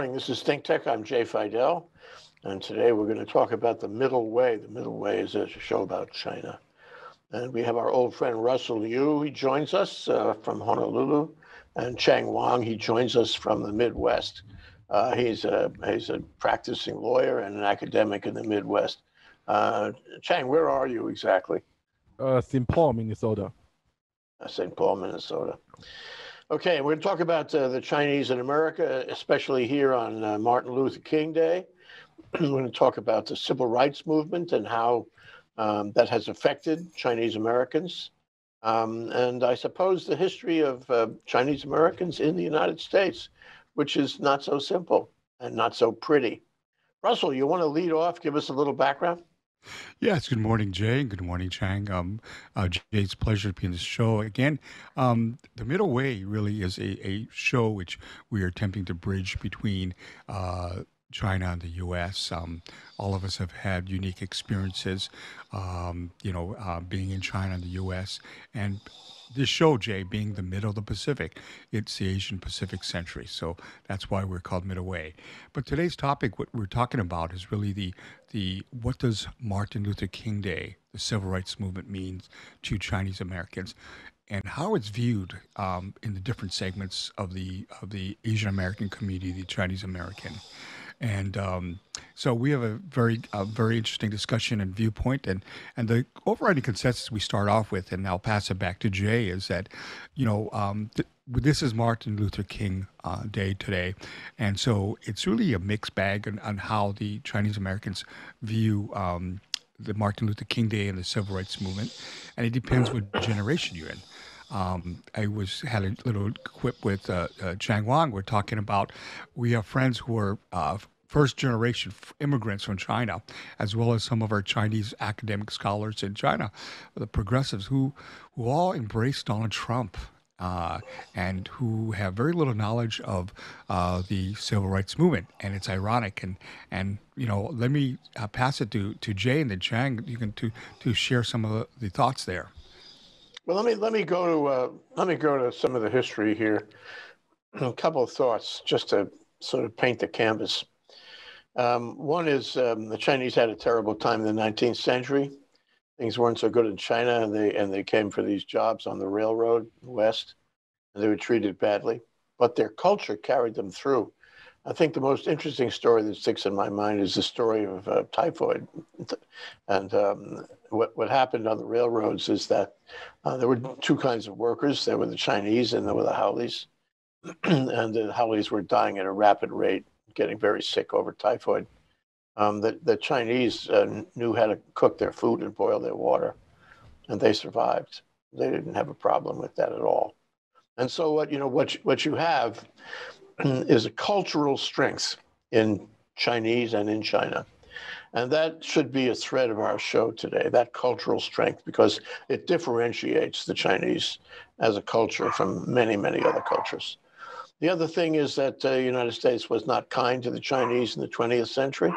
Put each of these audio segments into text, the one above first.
Morning. This is Think Tech. I'm Jay Fidell. And today we're going to talk about the middle way. The middle way is a show about China. And we have our old friend Russell Leu. He joins us uh, from Honolulu. And Chang Wang, he joins us from the Midwest. Uh, he's, a, he's a practicing lawyer and an academic in the Midwest. Uh, Chang, where are you exactly? Uh, St. Paul, Minnesota. Uh, St. Paul, Minnesota. Okay, we're going to talk about uh, the Chinese in America, especially here on uh, Martin Luther King Day. we're going to talk about the civil rights movement and how um, that has affected Chinese Americans. Um, and I suppose the history of uh, Chinese Americans in the United States, which is not so simple and not so pretty. Russell, you want to lead off, give us a little background? Yes, good morning, Jay. Good morning, Chang. Um, uh, Jay, it's a pleasure to be in the show again. Um, the Middle Way really is a, a show which we are attempting to bridge between uh, China and the U.S. Um, all of us have had unique experiences, um, you know, uh, being in China and the U.S. and this show, Jay, being the middle of the Pacific, it's the Asian Pacific century. So that's why we're called Midway. But today's topic, what we're talking about, is really the the what does Martin Luther King Day, the civil rights movement, means to Chinese Americans, and how it's viewed um, in the different segments of the of the Asian American community, the Chinese American. And um, so we have a very, a very interesting discussion and viewpoint. And, and the overriding consensus we start off with, and I'll pass it back to Jay, is that, you know, um, th- this is Martin Luther King uh, Day today. And so it's really a mixed bag on, on how the Chinese Americans view um, the Martin Luther King Day and the civil rights movement. And it depends what generation you're in. Um, I was had a little quip with uh, uh, Chang Wang. We're talking about we have friends who are uh, first generation immigrants from China, as well as some of our Chinese academic scholars in China, the progressives who who all embrace Donald Trump. Uh, and who have very little knowledge of uh, the civil rights movement, and it's ironic. And and you know, let me uh, pass it to to Jay and then Chang. You can to to share some of the, the thoughts there. Well, let me let me go to uh, let me go to some of the history here. A couple of thoughts just to sort of paint the canvas. Um, one is um, the Chinese had a terrible time in the 19th century. Things weren't so good in China, and they and they came for these jobs on the railroad west, and they were treated badly. But their culture carried them through. I think the most interesting story that sticks in my mind is the story of uh, typhoid. And um, what, what happened on the railroads is that uh, there were two kinds of workers. There were the Chinese and there were the haoles. and the haoles were dying at a rapid rate, getting very sick over typhoid. Um, the, the Chinese uh, knew how to cook their food and boil their water, and they survived. They didn't have a problem with that at all. And so what you know what you, what you have is a cultural strength in Chinese and in China. And that should be a thread of our show today, that cultural strength, because it differentiates the Chinese as a culture from many, many other cultures. The other thing is that the United States was not kind to the Chinese in the 20th century.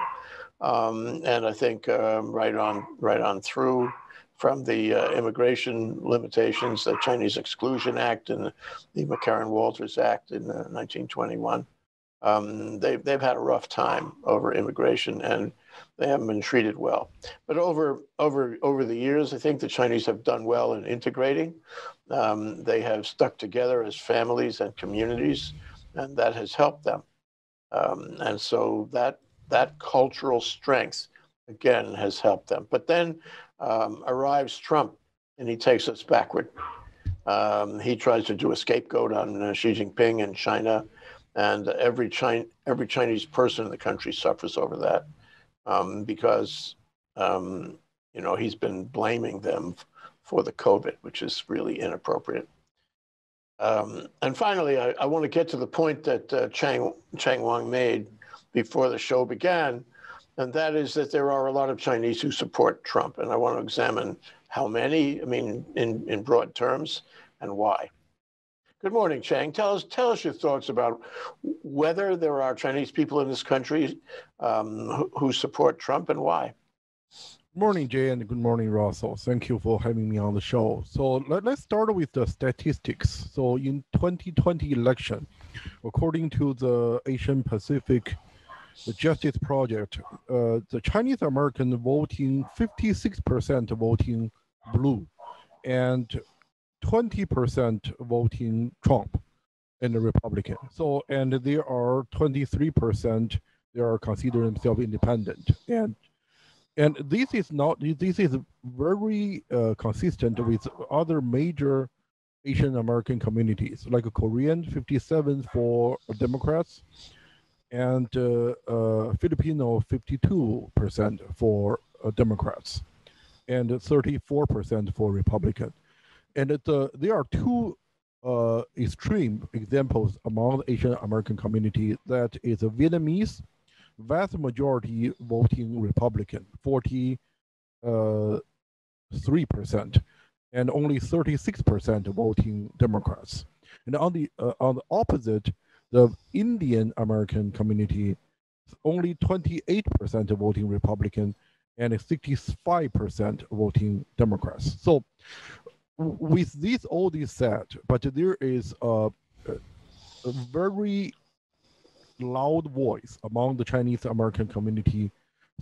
Um, and I think um, right on, right on through from the uh, immigration limitations, the Chinese Exclusion Act and the McCarran-Walters Act in uh, 1921. Um, they've, they've had a rough time over immigration and they haven't been treated well. But over, over, over the years, I think the Chinese have done well in integrating. Um, they have stuck together as families and communities, and that has helped them. Um, and so that, that cultural strength, again, has helped them. But then um, arrives Trump, and he takes us backward. Um, he tries to do a scapegoat on uh, Xi Jinping and China, and every China, every Chinese person in the country suffers over that um, because um, you know he's been blaming them for the COVID, which is really inappropriate. Um, and finally, I, I want to get to the point that uh, Chang Chang Wang made before the show began, and that is that there are a lot of Chinese who support Trump, and I want to examine how many, I mean, in, in broad terms, and why. Good morning, Chang. Tell us, tell us your thoughts about whether there are Chinese people in this country um, who, who support Trump and why. Good morning, Jay, and good morning, Russell. Thank you for having me on the show. So let, us start with the statistics. So in 2020 election, according to the Asian Pacific Justice Project, uh, the Chinese American voting 56% voting blue, and 20% voting Trump and the Republican. So and there are 23% they are considering themselves independent and and this is not this is very uh, consistent with other major Asian American communities like a Korean 57 for Democrats and uh, uh, Filipino 52 percent for uh, Democrats and 34 percent for Republican and it, there are two extreme examples among the Asian American community that is Vietnamese vast majority voting Republican, 43%, uh, and only 36% voting Democrats. And on the, uh, on the opposite, the Indian American community, only 28% voting Republican and 65% voting Democrats. So with this all this said, but there is a, a very loud voice among the Chinese American community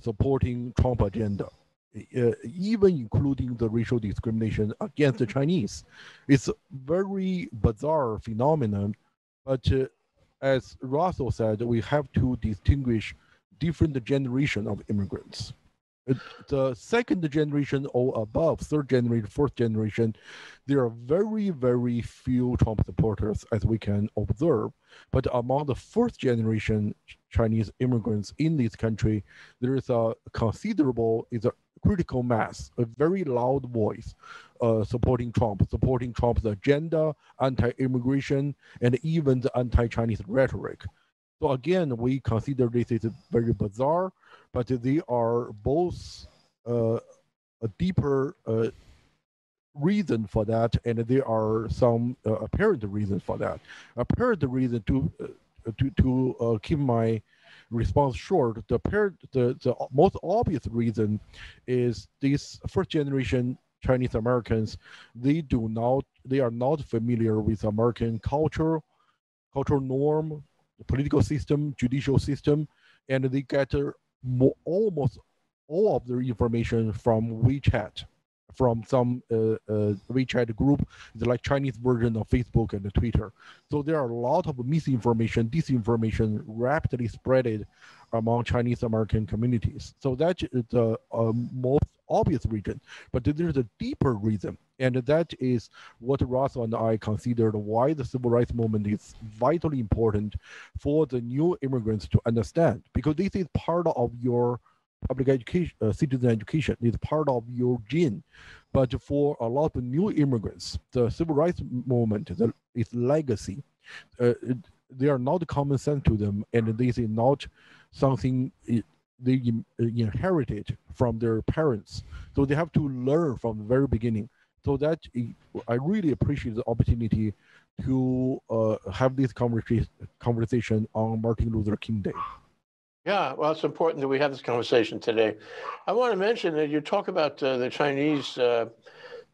supporting Trump agenda, uh, even including the racial discrimination against the Chinese. It's a very bizarre phenomenon, but uh, as Russell said, we have to distinguish different generation of immigrants uh, the second generation or above, third generation, fourth generation, there are very, very few Trump supporters, as we can observe. But among the first generation Chinese immigrants in this country, there is a considerable, is a critical mass, a very loud voice uh, supporting Trump, supporting Trump's agenda, anti-immigration, and even the anti-Chinese rhetoric. So again, we consider this is very bizarre but they are both uh, a deeper uh, reason for that, and there are some uh, apparent reasons for that. Apparent reason to uh, to to uh, keep my response short. The apparent the, the most obvious reason is these first generation Chinese Americans. They do not they are not familiar with American culture, cultural norm, political system, judicial system, and they get mo- almost all of their information from WeChat, from some uh, uh, WeChat group, it's like Chinese version of Facebook and Twitter. So there are a lot of misinformation, disinformation rapidly spreaded among Chinese American communities. So that is the uh, most obvious reason. But there's a deeper reason, and that is what Russell and I considered why the civil rights movement is vitally important for the new immigrants to understand, because this is part of your public education, uh, citizen education is part of your gene. But for a lot of new immigrants, the civil rights movement, the, its legacy, uh, they are not common sense to them, and this is not something they inherited from their parents. So they have to learn from the very beginning. So that I really appreciate the opportunity to uh, have this conversation conversation on Martin Luther King Day. Yeah, well, it's important that we have this conversation today. I want to mention that you talk about uh, the Chinese. Uh,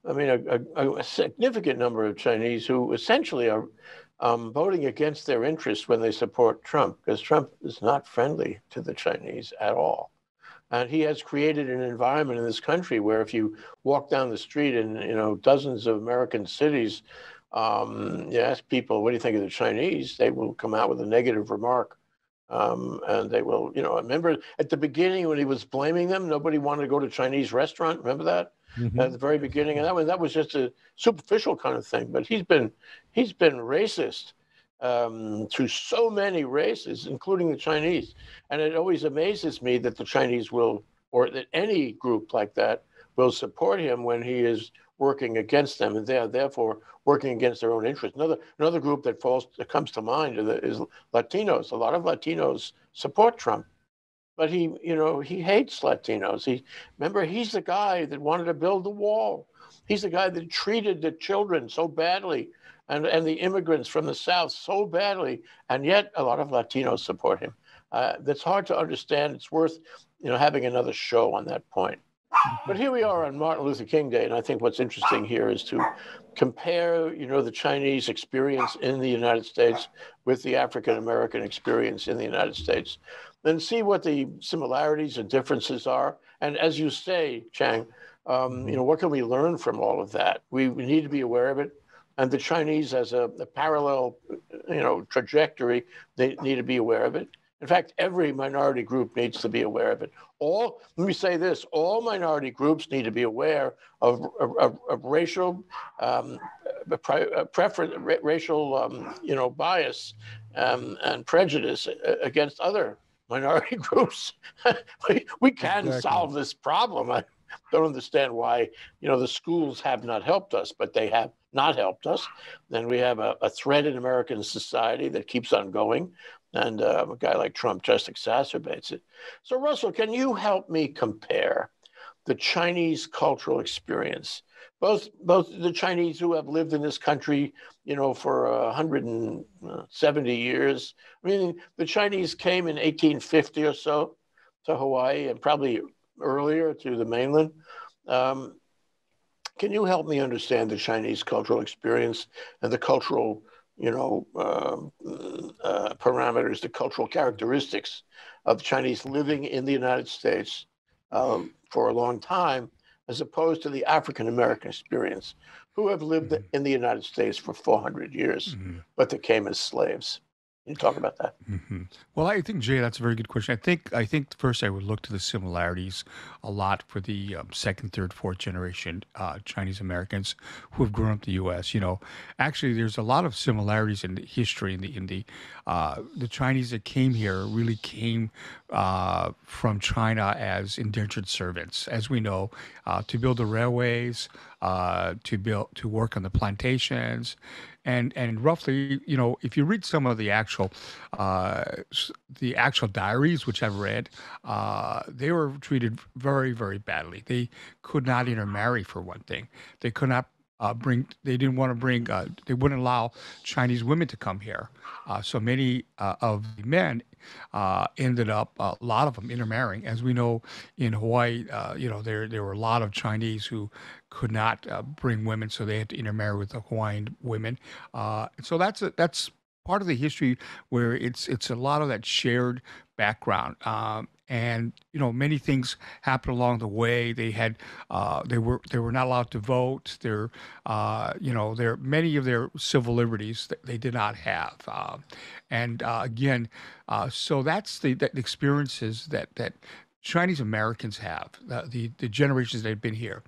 I mean, a, a, a, significant number of Chinese who essentially are um, voting against their interests when they support Trump, because Trump is not friendly to the Chinese at all. And he has created an environment in this country where if you walk down the street in you know dozens of American cities, um, you ask people, "What do you think of the Chinese?" They will come out with a negative remark, um, and they will, you know. Remember at the beginning when he was blaming them, nobody wanted to go to Chinese restaurant. Remember that? Mm-hmm. at the very beginning, and that was that was just a superficial kind of thing. But he's been he's been racist um, to so many races, including the Chinese, and it always amazes me that the Chinese will, or that any group like that will support him when he is working against them, and they are therefore working against their own interests. Another another group that falls that comes to mind is Latinos. A lot of Latinos support Trump but he, you know, he hates Latinos. He remember he's the guy that wanted to build the wall. He's the guy that treated the children so badly and, and the immigrants from the South so badly, and yet a lot of Latinos support him. Uh, that's hard to understand. It's worth, you know, having another show on that point. But here we are on Martin Luther King Day, and I think what's interesting here is to compare, you know, the Chinese experience in the United States with the African American experience in the United States, then see what the similarities and differences are. And as you say, Chang, um, you know, what can we learn from all of that? We, we need to be aware of it. And the Chinese, as a, a parallel, you know, trajectory, they need to be aware of it. In fact, every minority group needs to be aware of it. All, let me say this, all minority groups need to be aware of, of, of racial um, preference, racial, um, you know, bias um, and prejudice against other minority groups. we, we can exactly. solve this problem. I don't understand why, you know, the schools have not helped us, but they have not helped us. Then we have a, a threat in American society that keeps on going. And uh, a guy like Trump just exacerbates it. So, Russell, can you help me compare the Chinese cultural experience? Both, both the Chinese who have lived in this country, you know, for 170 years. I mean, the Chinese came in 1850 or so to Hawaii, and probably earlier to the mainland. Um, can you help me understand the Chinese cultural experience and the cultural you know, um, uh, parameters, the cultural characteristics of Chinese living in the United States um, for a long time, as opposed to the African American experience, who have lived mm-hmm. in the United States for 400 years, mm-hmm. but they came as slaves. You talk about that? Mm-hmm. Well, I think Jay, that's a very good question. I think I think first I would look to the similarities a lot for the um, second, third, fourth generation uh, Chinese Americans who have grown up in the U.S. You know, actually, there's a lot of similarities in the history in the in the uh, the Chinese that came here really came uh, from China as indentured servants, as we know, uh, to build the railways, uh, to build to work on the plantations and and roughly, you know, if you read some of the actual uh, the actual diaries which I've read, uh, they were treated very very badly. They could not intermarry for one thing. They could not uh, bring. They didn't want to bring. Uh, they wouldn't allow Chinese women to come here. Uh, so many uh, of the men uh, ended up a lot of them intermarrying. As we know in Hawaii, uh, you know there there were a lot of Chinese who could not bring women, so they had to intermarry with the Hawaiian women. so that's a, that's part of the history where it's it's a lot of that shared background. Um, and you know many things happened along the way. They had uh, they were they were not allowed to vote. There uh, you know there many of their civil liberties that they did not have. Uh, and again, uh, so that's the that experiences that that Chinese Americans have, uh, the, the generations that have been here.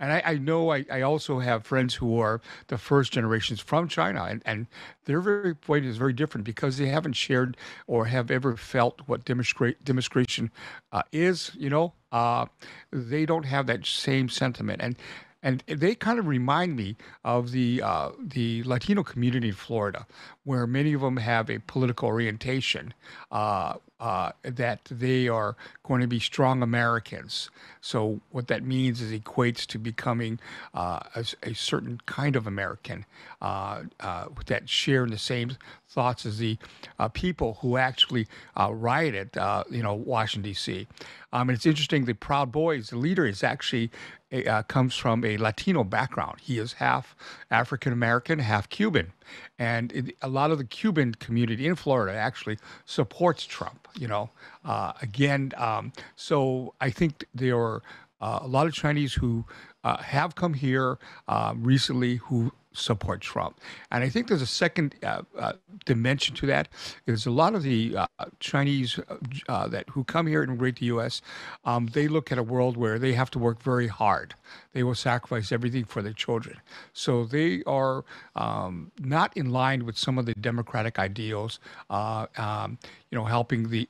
And I, I know I, I, also have friends who are the first generations from China, and, and their very point is very different because they haven't shared or have ever felt what demonstration uh, is, you know. Uh, they don't have that same sentiment. And and they kind of remind me of the uh, the Latino community in Florida, where many of them have a political orientation uh, uh, that they are going to be strong Americans. So what that means is equates to becoming uh, a, a, certain kind of American uh, uh, that share in the same thoughts as the people who actually rioted, you know, Washington D.C. Um, and it's interesting. The Proud Boys, the leader, is actually uh, comes from a Latino background. He is half African American, half Cuban, and it, a lot of the Cuban community in Florida actually supports Trump. You know, uh, again, um, so I think there are uh, a lot of Chinese who uh, have come here uh, recently who support Trump. And I think there's a second uh, uh, dimension to that. There's a lot of the uh, Chinese uh, uh, that who come here and immigrate to the U.S. Um, they look at a world where they have to work very hard. They will sacrifice everything for their children. So they are um, not in line with some of the democratic ideals. Uh, um, you know, helping the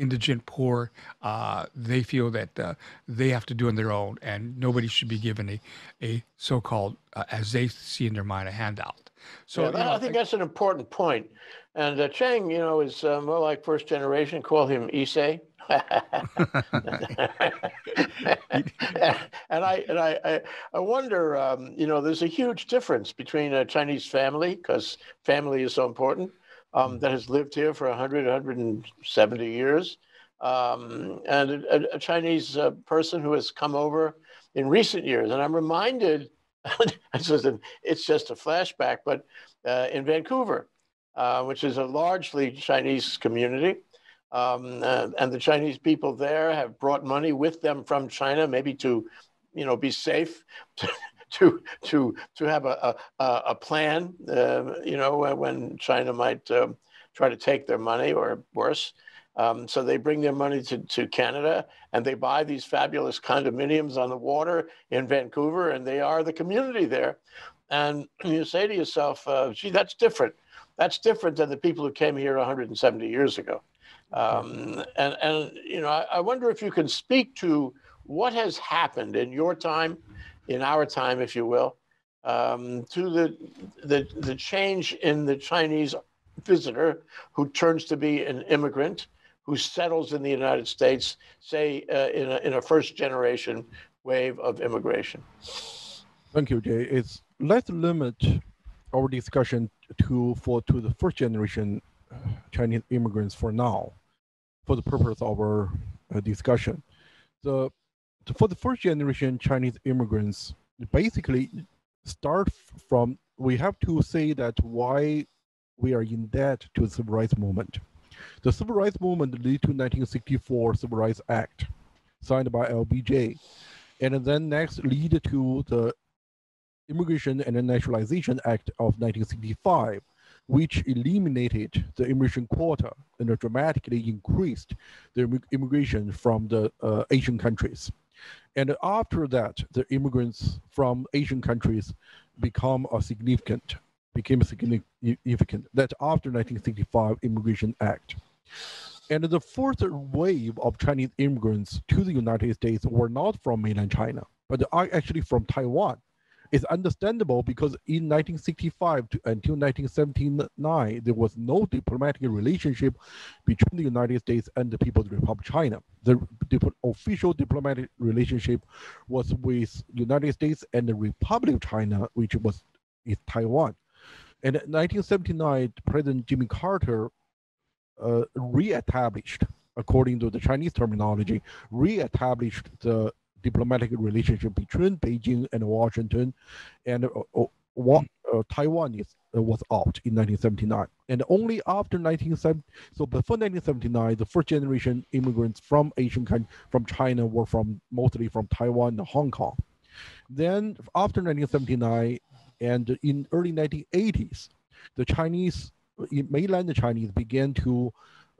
indigent, poor, uh, they feel that uh, they have to do on their own, and nobody should be given a, a so-called, uh, as they see in their mind, a handout. So yeah, that, know, I think that's an important point. And uh, Chang, you know, is uh, more like first generation. Call him Issei. and I and I I, I wonder, um, you know, there's a huge difference between a Chinese family because family is so important, um, that has lived here for 100, 170 years, um, and a, a Chinese uh, person who has come over in recent years. And I'm reminded, it's just a flashback, but uh, in Vancouver, uh, which is a largely Chinese community. Um, uh, and the Chinese people there have brought money with them from China, maybe to, you know, be safe, to to to, have a a, a plan, uh, you know, when China might um, try to take their money or worse. Um, so they bring their money to, to Canada and they buy these fabulous condominiums on the water in Vancouver, and they are the community there. And you say to yourself, uh, gee, that's different. That's different than the people who came here 170 years ago. Um, and, and, you know, I, I wonder if you can speak to what has happened in your time, in our time, if you will, um, to the, the, the change in the Chinese visitor who turns to be an immigrant who settles in the United States, say uh, in, a, in a first generation wave of immigration. Thank you, Jay. It's let's limit our discussion to for to the first generation Chinese immigrants for now, for the purpose of our uh, discussion. The for the first generation Chinese immigrants, basically start from we have to say that why we are in debt to the civil rights movement. The civil rights movement led to 1964 Civil Rights Act, signed by LBJ, and then next lead to the Immigration and Naturalization Act of 1965, which eliminated the immigration quota and dramatically increased the immigration from the uh, Asian countries. And after that, the immigrants from Asian countries become a significant became significant. That after 1965 Immigration Act. And the fourth wave of Chinese immigrants to the United States were not from mainland China, but are actually from Taiwan. It's understandable because in 1965 to, until 1979, there was no diplomatic relationship between the United States and the People's Republic of China. The, the official diplomatic relationship was with United States and the Republic of China, which was is Taiwan. And in 1979, President Jimmy Carter uh, reestablished, according to the Chinese terminology, reestablished the diplomatic relationship between Beijing and Washington, and uh, uh, uh Taiwan is, uh, was out in 1979. And only after 1970, so before 1979, the first generation immigrants from Asian from China were from mostly from Taiwan and Hong Kong. Then after 1979, and in early 1980s, the Chinese, mainland the Chinese began to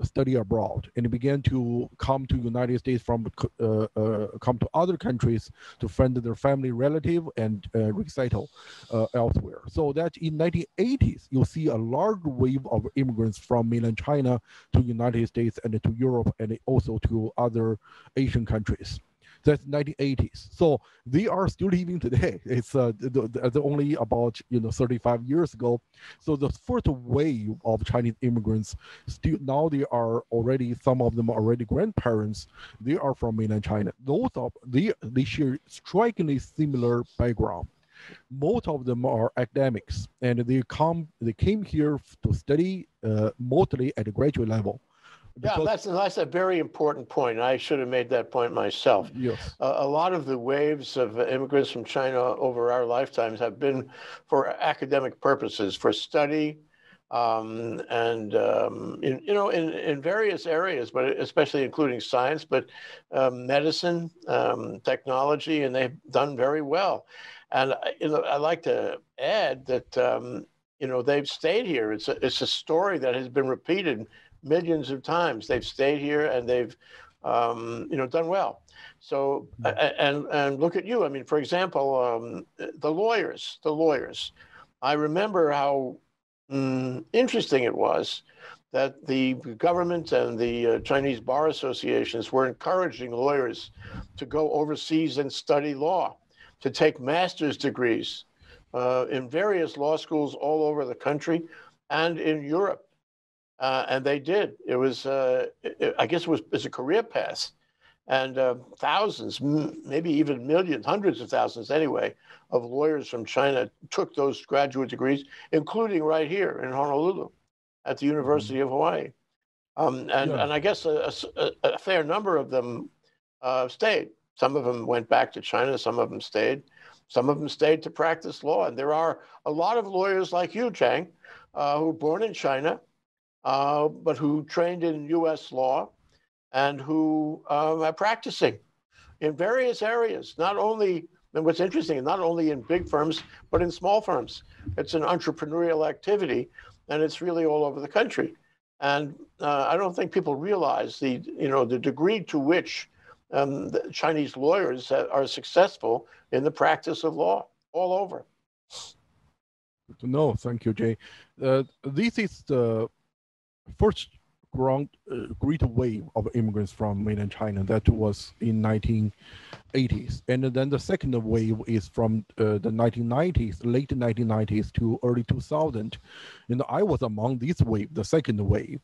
study abroad and began to come to United States from uh, uh, come to other countries to find their family relative and uh, resettle uh, elsewhere. So that in 1980s, you'll see a large wave of immigrants from mainland China to United States and to Europe and also to other Asian countries. That's 1980s. So they are still living today. It's uh, the, the only about you know 35 years ago. So the first wave of Chinese immigrants still now they are already some of them already grandparents. They are from mainland China. Those of they they share strikingly similar background most of them are academics and they come they came here to study uh, mostly at the graduate level yeah, that's that's a very important point. I should have made that point myself. Yes. Uh, a lot of the waves of immigrants from China over our lifetimes have been for academic purposes, for study, um, and um, in, you know, in, in various areas, but especially including science, but um, medicine, um, technology, and they've done very well. And you know, I like to add that um, you know they've stayed here. It's a, it's a story that has been repeated millions of times. They've stayed here and they've, um, you know, done well. So, and and look at you. I mean, for example, um, the lawyers, the lawyers. I remember how mm, interesting it was that the government and the uh, Chinese bar associations were encouraging lawyers to go overseas and study law, to take master's degrees uh, in various law schools all over the country and in Europe. Uh, and they did. It was, uh, it, I guess, it was it's a career path, and uh, thousands, maybe even millions, hundreds of thousands, anyway, of lawyers from China took those graduate degrees, including right here in Honolulu, at the University mm-hmm. of Hawaii. Um, and, yeah. and I guess a, a, a, fair number of them uh, stayed. Some of them went back to China, some of them stayed. Some of them stayed to practice law. And there are a lot of lawyers like you, Chang, uh, who were born in China, uh, but who trained in US law and who um, are practicing in various areas, not only, and what's interesting, not only in big firms, but in small firms. It's an entrepreneurial activity, and it's really all over the country. And uh, I don't think people realize the, you know, the degree to which um, Chinese lawyers are successful in the practice of law all over. No, thank you, Jay. Uh, this is the first ground, uh, great wave of immigrants from mainland China that was in 1980s, and then the second wave is from uh, the 1990s, late 1990s to early 2000. And I was among this wave, the second wave,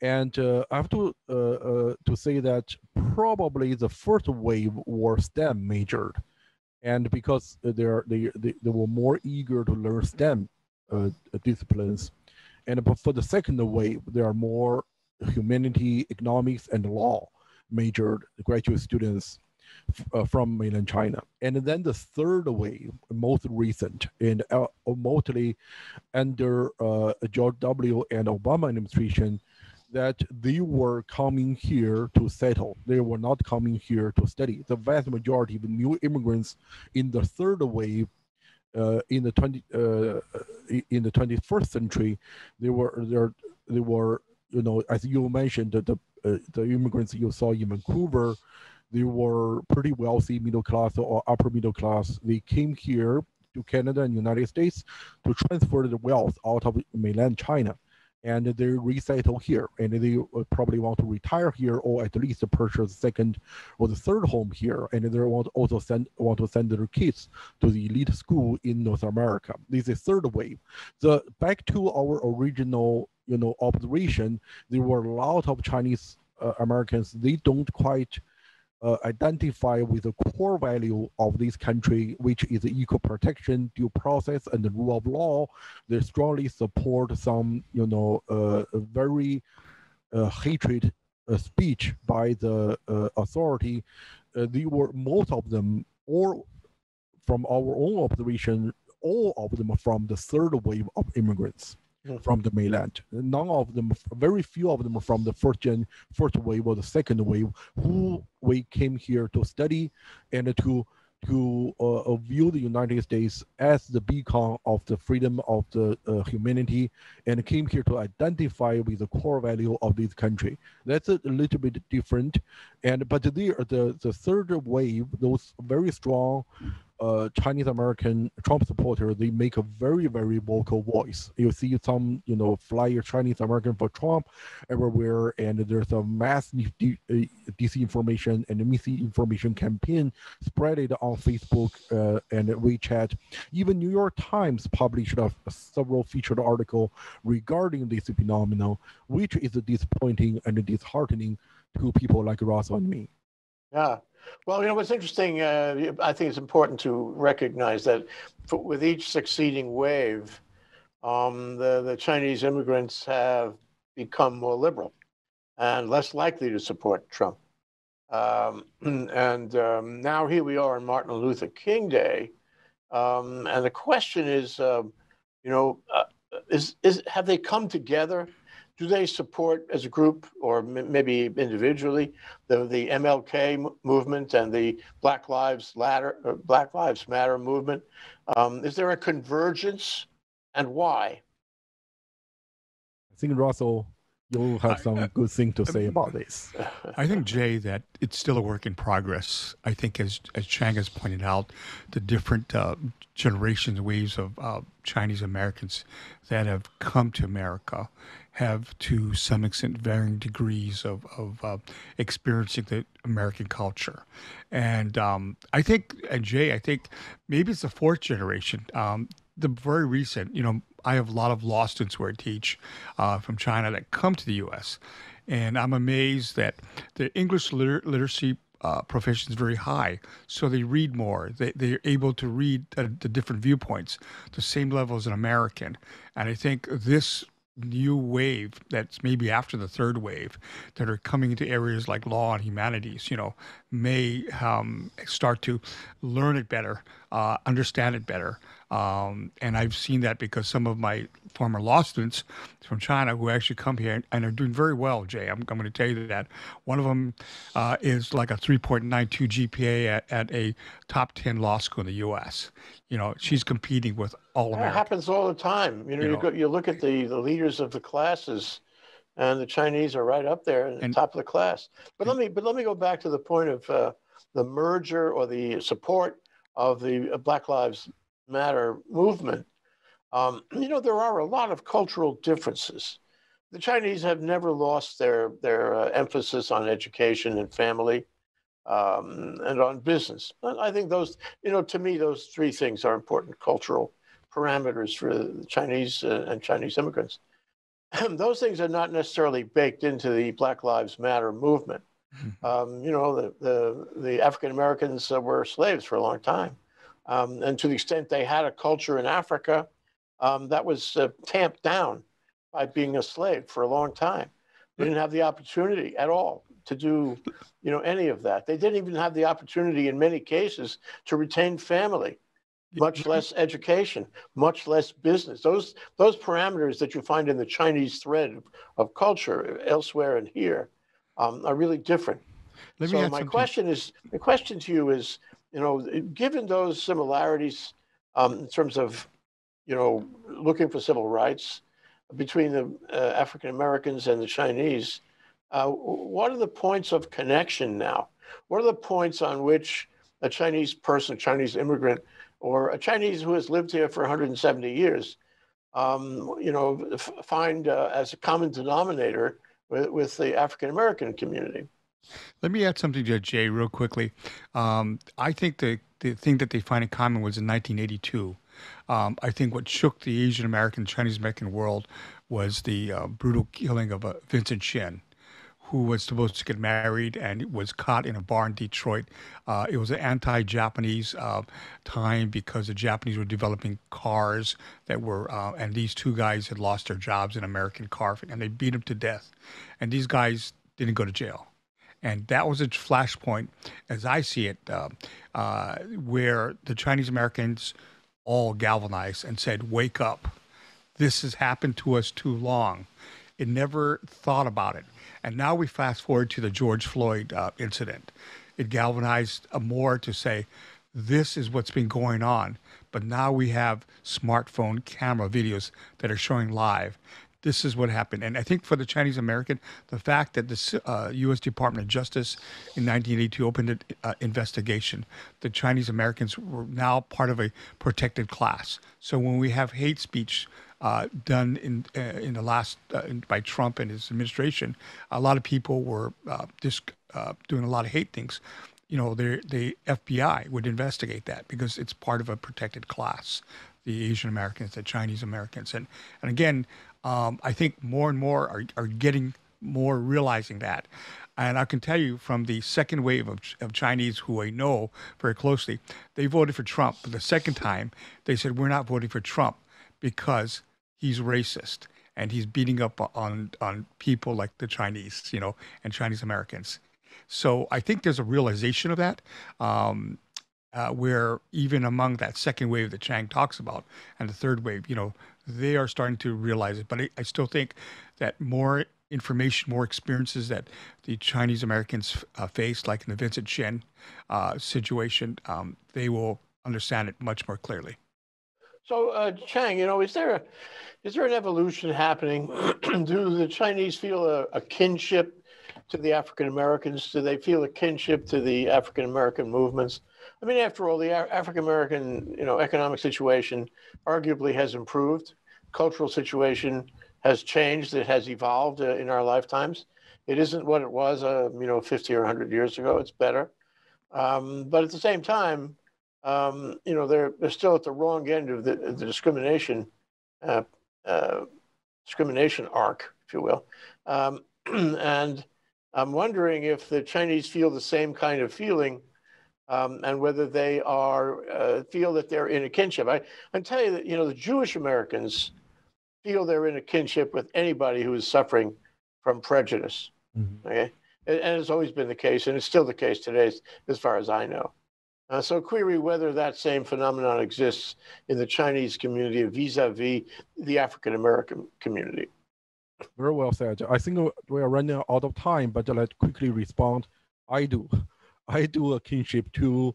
and uh, I have to uh, uh, to say that probably the first wave were STEM majored, and because they they, they, they were more eager to learn STEM uh, disciplines. And for the second wave, there are more humanity, economics, and law majored graduate students uh, from mainland China. And then the third wave, most recent, and uh, mostly under uh, George W. and Obama administration, that they were coming here to settle. They were not coming here to study. The vast majority of new immigrants in the third wave uh, in the 20 uh, in the 21st century, they were there they were you know, as you mentioned, the uh, the immigrants you saw in Vancouver, they were pretty wealthy, middle class or upper middle class. They came here to Canada and United States to transfer the wealth out of mainland China, and they resettle here, and they probably want to retire here or at least purchase second or the third home here, and they want also send want to send their kids to the elite school in North America. This is third wave. The back to our original you know observation, there were a lot of Chinese uh, Americans. They don't quite uh, identify with the core value of this country, which is equal protection, due process, and the rule of law. They strongly support some, you know, uh, very uh, hatred uh, speech by the uh, authority. they were most of them, or from our own observation, all of them from the third wave of immigrants from the mainland. None of them, very few of them from the first gen, first wave or the second wave, who we came here to study and to to uh, view the United States as the beacon of the freedom of the uh, humanity and came here to identify with the core value of this country. That's a little bit different. And but the the, the third wave, those very strong uh, Chinese American Trump supporter, they make a very, very vocal voice. You see some, you know, flyer Chinese American for Trump everywhere, and there's a mass de- uh, disinformation and misinformation campaign spread it on Facebook uh, and WeChat. Even New York Times published a, a several featured article regarding this phenomenon, which is disappointing and disheartening to people like Ross and me. Yeah, well, you know, what's interesting, uh, I think it's important to recognize that for, with each succeeding wave, um, the, the Chinese immigrants have become more liberal and less likely to support Trump. Um, and um, now here we are on Martin Luther King Day. Um, and the question is, um, you know, uh, is, is, have they come together do they support as a group or m- maybe individually the, the MLK movement and the Black Lives Matter, uh, Black Lives Matter movement? Um, is there a convergence and why? I think Russell you'll have some good thing to say about this. I think Jay that it's still a work in progress. I think as as Chang has pointed out, the different uh, generations, waves of uh, Chinese Americans that have come to America have to some extent varying degrees of, of uh, experiencing the American culture. And um, I think, and Jay, I think maybe it's the fourth generation. Um, the very recent, you know, I have a lot of law students where I teach uh, from China that come to the U.S. And I'm amazed that the English liter- literacy uh, proficiency is very high, so they read more. They they're able to read uh, the different viewpoints, the same level as an American. And I think this new wave that's maybe after the third wave that are coming into areas like law and humanities, you know, may um, start to learn it better, uh, understand it better. Um, and I've seen that because some of my former law students from China who actually come here and are doing very well, Jay. I'm, I'm going to tell you that. One of them uh, is like a 3.92 GPA at, at a top 10 law school in the U.S. You know, she's competing with all of That America. happens all the time. You know, You you, know. go, you look at the, the leaders of the classes, and the Chinese are right up there at the And- top of the class. But let me but let me go back to the point of uh, the merger or the support of the Black Lives Matter movement. Um, you know, there are a lot of cultural differences. The Chinese have never lost their their uh, emphasis on education and family, um, and on business. I think those, you know, to me, those three things are important cultural parameters for the Chinese uh, and Chinese immigrants. those things are not necessarily baked into the Black Lives Matter movement. Um, you know, the the, the African Americans uh, were slaves for a long time, um, and to the extent they had a culture in Africa, um, that was uh, tamped down by being a slave for a long time. They didn't have the opportunity at all to do, you know, any of that. They didn't even have the opportunity in many cases to retain family, much less education, much less business. Those those parameters that you find in the Chinese thread of culture elsewhere and here um, are really different. Let so my something. question is, the question to you is, you know, given those similarities um, in terms of, you know, looking for civil rights between the uh, African Americans and the Chinese, uh, what are the points of connection now? What are the points on which a Chinese person, a Chinese immigrant, or a Chinese who has lived here for 170 years, um, you know, f- find uh, as a common denominator with, with the African American community? Let me add something to Jay real quickly. Um, I think the, the thing that they find in common was in 1982. Um, I think what shook the Asian American, Chinese American world was the uh, brutal killing of uh, Vincent Chin, who was supposed to get married and was caught in a bar in Detroit. Uh, it was an anti-Japanese uh, time because the Japanese were developing cars that were, uh, and these two guys had lost their jobs in American car, and they beat him to death. And these guys didn't go to jail. And that was a flashpoint, as I see it, uh, where the Chinese Americans all galvanized and said, Wake up. This has happened to us too long. It never thought about it. And now we fast forward to the George Floyd uh, incident. It galvanized uh, more to say, this is what's been going on. But now we have smartphone camera videos that are showing live. This is what happened. And I think for the Chinese American, the fact that the uh, U.S. Department of Justice in 1982 opened an uh, investigation, the Chinese Americans were now part of a protected class. So when we have hate speech uh, done in uh, in the last uh, in, by Trump and his administration, a lot of people were uh, doing a lot of hate things. You know, the the FBI would investigate that because it's part of a protected class. The Asian Americans, the Chinese Americans, and and again, um, I think more and more are are getting more realizing that. And I can tell you from the second wave of, of Chinese who I know very closely, they voted for Trump. But the second time, they said, We're not voting for Trump because he's racist and he's beating up on on people like the Chinese, you know, and Chinese Americans. So I think there's a realization of that, um, uh, where even among that second wave that Chang talks about and the third wave, you know, they are starting to realize it. But I, I still think that more information, more experiences that the Chinese Americans uh, face, like in the Vincent Chin uh, situation, um, they will understand it much more clearly. So, uh, Chang, you know, is there a, is there an evolution happening? Do the Chinese feel a, a kinship to the African Americans? Do they feel a kinship to the African American movements? I mean, after all, the African American, you know, economic situation arguably has improved. Cultural situation has changed. It has evolved uh, in our lifetimes. It isn't what it was, uh, you know, 50 or 100 years ago. It's better. Um, but at the same time, um, you know, they're they're still at the wrong end of the, the discrimination uh, uh, discrimination arc, if you will. Um, and I'm wondering if the Chinese feel the same kind of feeling, um, and whether they are uh, feel that they're in a kinship. I I tell you that you know the Jewish Americans feel they're in a kinship with anybody who is suffering from prejudice. Mm-hmm. Okay. And, and, it's always been the case, and it's still the case today, as far as I know. Uh, so query whether that same phenomenon exists in the Chinese community vis-a-vis the African American community. Very well said. I think we are running out of time, but let's quickly respond. I do. I do a kinship to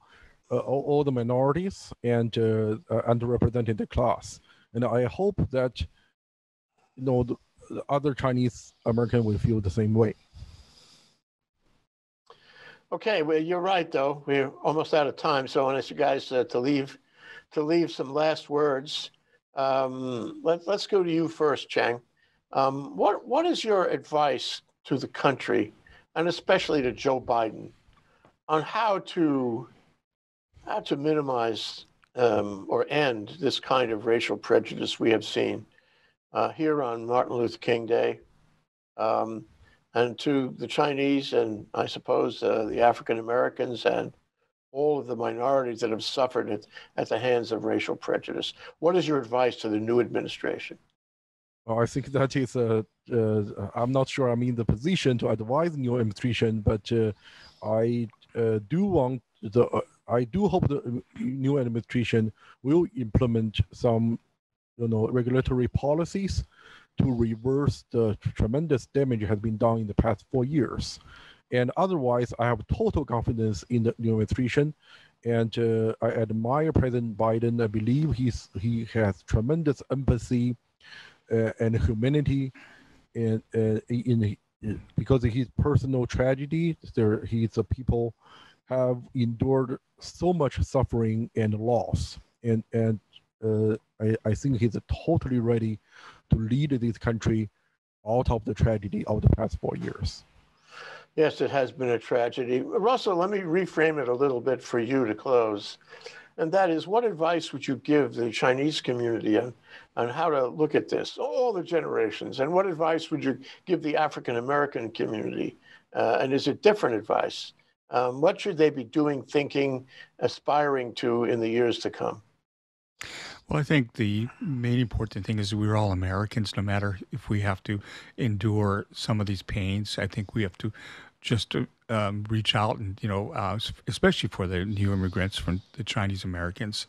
uh, all, all, the minorities and uh, uh, underrepresented class. And I hope that, you know, the, the other Chinese American will feel the same way. Okay, well, you're right, though. We're almost out of time, so I want you guys uh, to leave to leave some last words. Um, let, let's go to you first, Chang. Um, what what is your advice to the country, and especially to Joe Biden, on how to how to minimize um, or end this kind of racial prejudice we have seen uh, here on Martin Luther King Day? Um, and to the Chinese and I suppose uh, the African Americans and all of the minorities that have suffered at, at the hands of racial prejudice. What is your advice to the new administration? Well, I think that is a. Uh, I'm not sure I'm in the position to advise the new administration, but uh, I uh, do want the. Uh, I do hope the new administration will implement some, you know, regulatory policies to reverse the tremendous damage has been done in the past four years. And otherwise, I have total confidence in the new administration. And uh, I admire President Biden. I believe he's he has tremendous empathy uh, and humanity, and uh, in, in because of his personal tragedy, there he's a people have endured so much suffering and loss, and and uh, I, I think he's totally ready to lead this country out of the tragedy of the past four years. Yes, it has been a tragedy. Russell, let me reframe it a little bit for you to close. And that is, what advice would you give the Chinese community on, on how to look at this, all the generations? And what advice would you give the African American community? Uh, and is it different advice? Um, what should they be doing, thinking, aspiring to in the years to come? Well, I think the main important thing is we're all Americans, no matter if we have to endure some of these pains. I think we have to just to, um, reach out and, you know, uh, especially for the new immigrants from the Chinese Americans,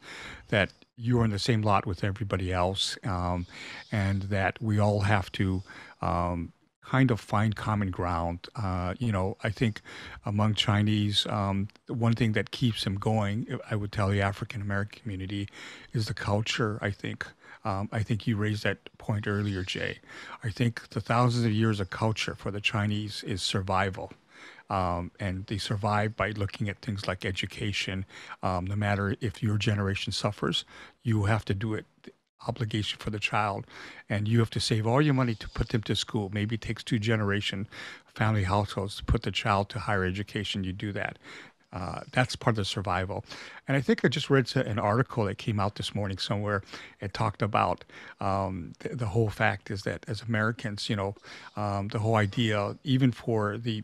that you're in the same lot with everybody else, um, and that we all have to um, kind of find common ground. Uh, you know, I think among Chinese, um, one thing that keeps them going, I would tell the African American community, is the culture. I think. Um, I think you raised that point earlier, Jay. I think the thousands of years of culture for the Chinese is survival. Um, and they survive by looking at things like education. Um, no matter if your generation suffers, you have to do it obligation for the child and you have to save all your money to put them to school maybe it takes two generation family households to put the child to higher education you do that uh, that's part of the survival. And I think I just read an article that came out this morning somewhere. It talked about um, the, the, whole fact is that as Americans, you know, um, the whole idea, even for the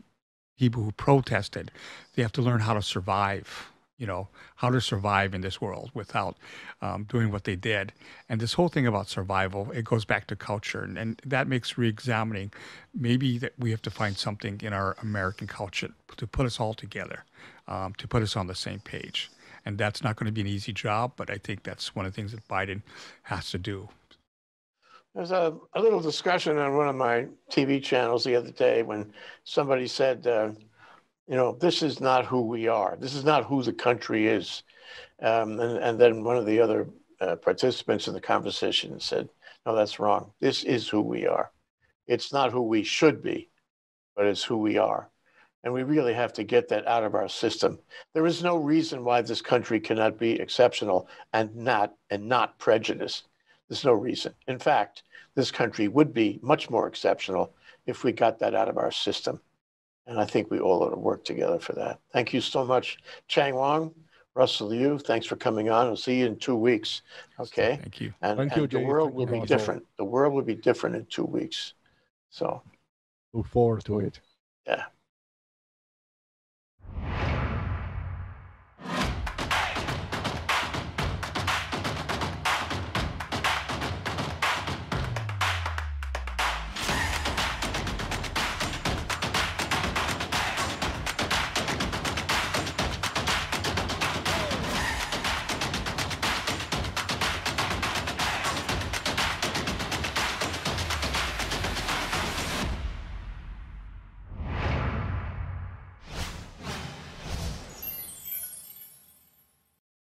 people who protested, they have to learn how to survive you know, how to survive in this world without um, doing what they did. And this whole thing about survival, it goes back to culture. And, and that makes re-examining maybe that we have to find something in our American culture to put us all together, um, to put us on the same page. And that's not going to be an easy job, but I think that's one of the things that Biden has to do. There's a, a little discussion on one of my TV channels the other day when somebody said, uh, you know, this is not who we are. This is not who the country is. Um, and, and then one of the other uh, participants in the conversation said, no, that's wrong. This is who we are. It's not who we should be, but it's who we are. And we really have to get that out of our system. There is no reason why this country cannot be exceptional and not and not prejudiced. There's no reason. In fact, this country would be much more exceptional if we got that out of our system. And I think we all ought to work together for that. Thank you so much, Chang Wang. Russell Leu, thanks for coming on. I'll see you in two weeks. Okay. Thank you. And, Thank and you, the Jay. world Thank will you, be different. The world will be different in two weeks. So Look forward to it. yeah.